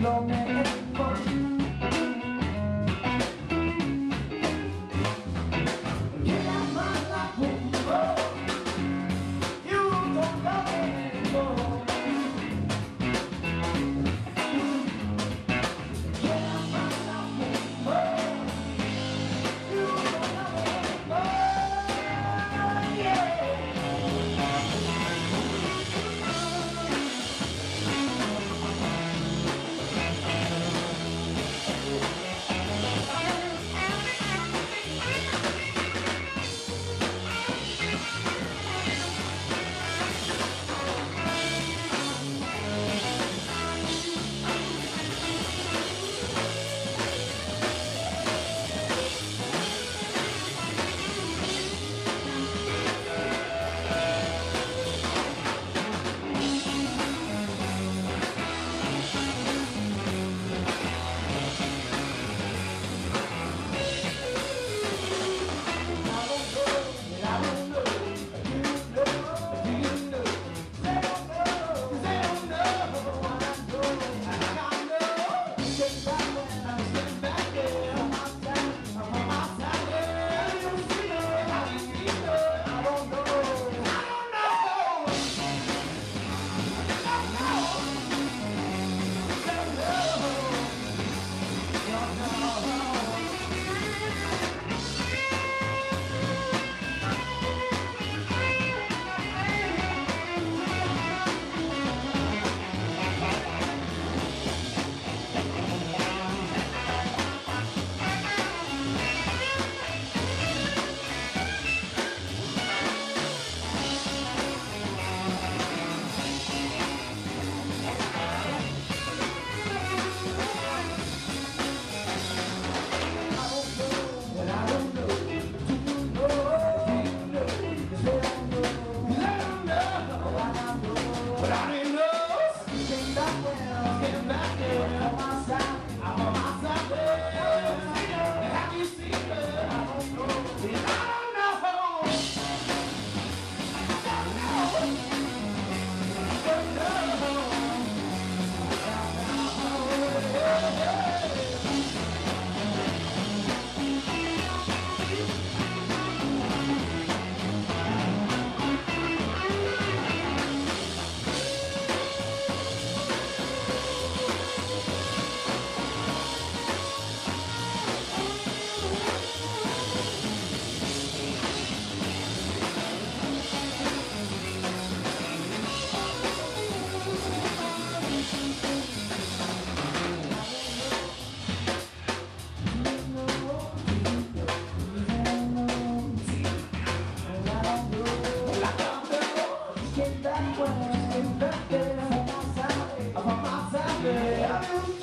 more. Thank